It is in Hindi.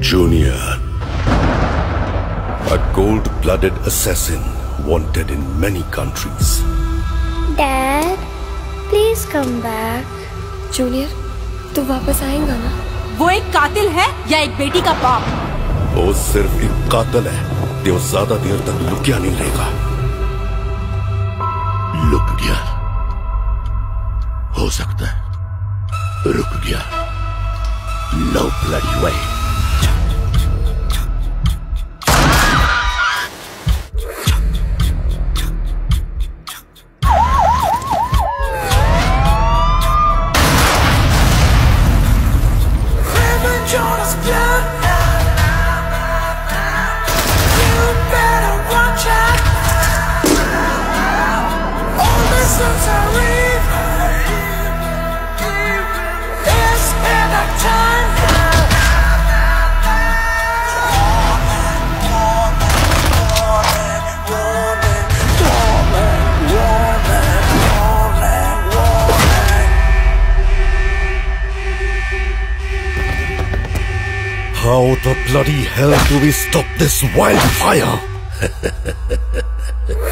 Junior. A cold-blooded assassin wanted in many countries. Dad, please come back. Junior तू वापस आएगा ना वो एक कातिल है या एक बेटी का बाप वो सिर्फ़ एक कातल है ते वो ज़्यादा देर तक लुकिया नहीं रहेगा लुक गया हो सकता है रुक गया no bloody way How the bloody hell do we stop this wildfire?